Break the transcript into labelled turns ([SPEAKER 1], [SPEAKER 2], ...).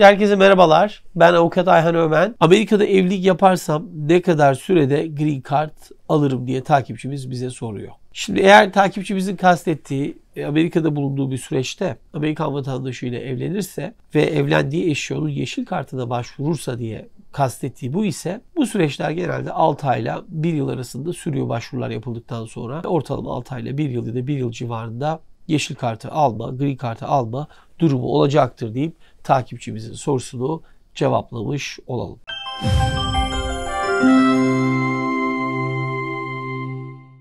[SPEAKER 1] Herkese merhabalar. Ben avukat Ayhan Ömen. Amerika'da evlilik yaparsam ne kadar sürede green card alırım diye takipçimiz bize soruyor. Şimdi eğer takipçimizin kastettiği e, Amerika'da bulunduğu bir süreçte Amerikan vatandaşıyla evlenirse ve evlendiği eşi onun yeşil kartına başvurursa diye kastettiği bu ise bu süreçler genelde 6 ayla 1 yıl arasında sürüyor başvurular yapıldıktan sonra. Ortalama 6 ayla 1 yıl ya da 1 yıl civarında yeşil kartı alma, green kartı alma durumu olacaktır deyip takipçimizin sorusunu cevaplamış olalım.